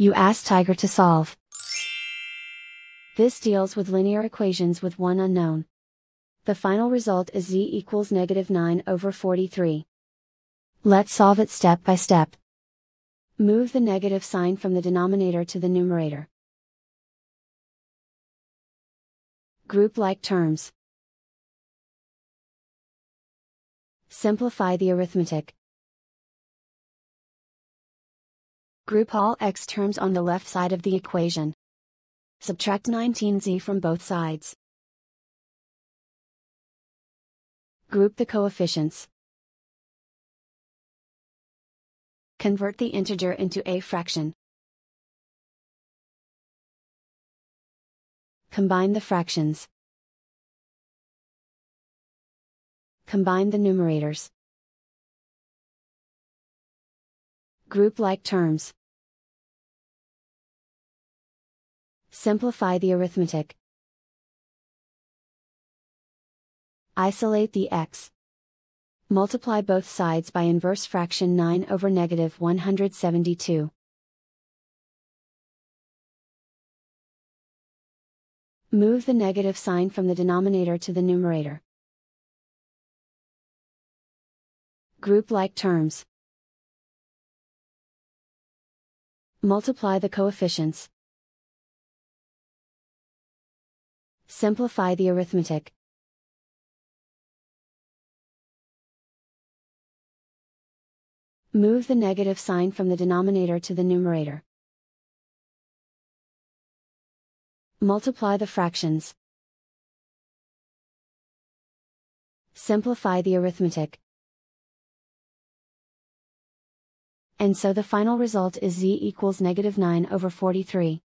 You ask Tiger to solve. This deals with linear equations with one unknown. The final result is z equals negative 9 over 43. Let's solve it step by step. Move the negative sign from the denominator to the numerator. Group like terms. Simplify the arithmetic. Group all x terms on the left side of the equation. Subtract 19z from both sides. Group the coefficients. Convert the integer into a fraction. Combine the fractions. Combine the numerators. Group like terms. Simplify the arithmetic. Isolate the x. Multiply both sides by inverse fraction 9 over negative 172. Move the negative sign from the denominator to the numerator. Group like terms. Multiply the coefficients. Simplify the arithmetic. Move the negative sign from the denominator to the numerator. Multiply the fractions. Simplify the arithmetic. And so the final result is z equals negative 9 over 43.